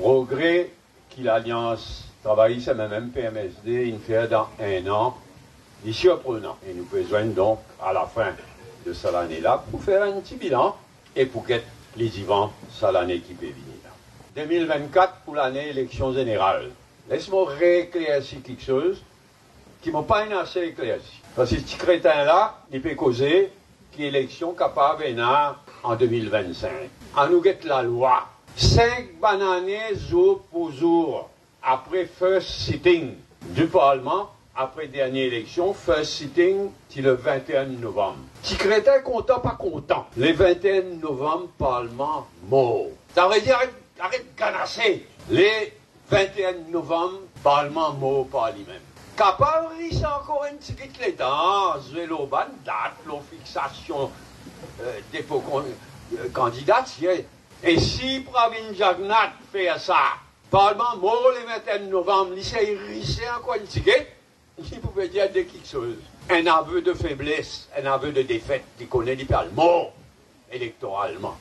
progrès que l'Alliance travaille ça même PMSD, une fait dans un an, est surprenant. Et nous besoin donc, à la fin de cette année-là, pour faire un petit bilan et pour que les Ivans, ça l'année qui peut venir. 2024 pour l'année élection générale. Laisse-moi rééclaircir quelque chose qui m'a pas assez éclairci. Parce que ce crétin-là, il peut causer qu'élection capable en 2025. En nous guette la loi. Cinq bananes jour pour jour après first sitting du Parlement, après dernière élection, first sitting, c'est le 21 novembre. Petit crétin content, pas content. Le 21 novembre, Parlement mort. Ça veut dire, arrête, de canasser. Les 21 novembre, Parlement mort par lui-même. Capable, c'est encore un petit peu l'État, vélo date, la fixation euh, des euh, candidats. Et si Pravin Jagnat fait ça, Parlement mort le 21 novembre, il s'est hérissé encore un petit il pouvait dire quelque chose. Un aveu de faiblesse, un aveu de défaite, il connaît, il parle mort électoralement.